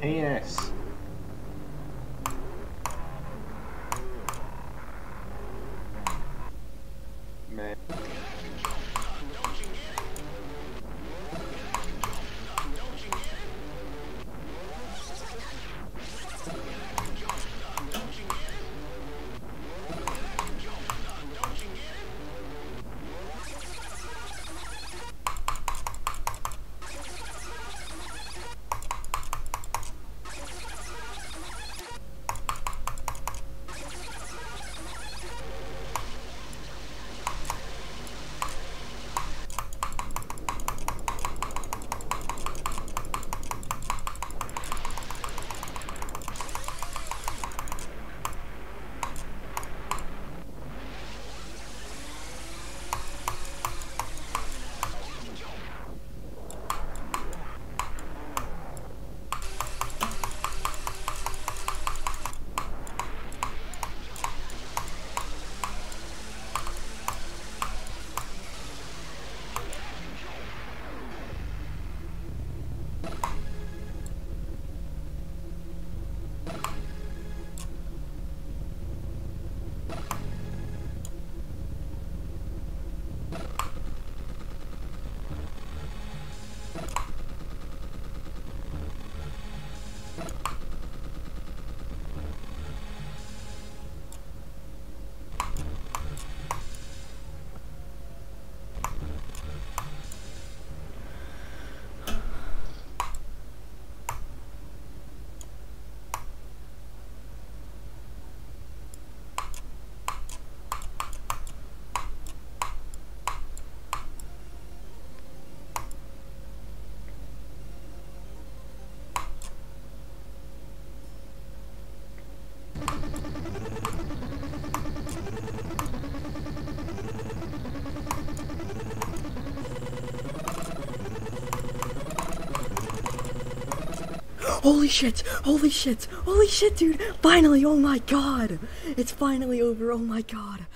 penis. Man. Holy shit! Holy shit! Holy shit, dude! Finally! Oh my god! It's finally over! Oh my god!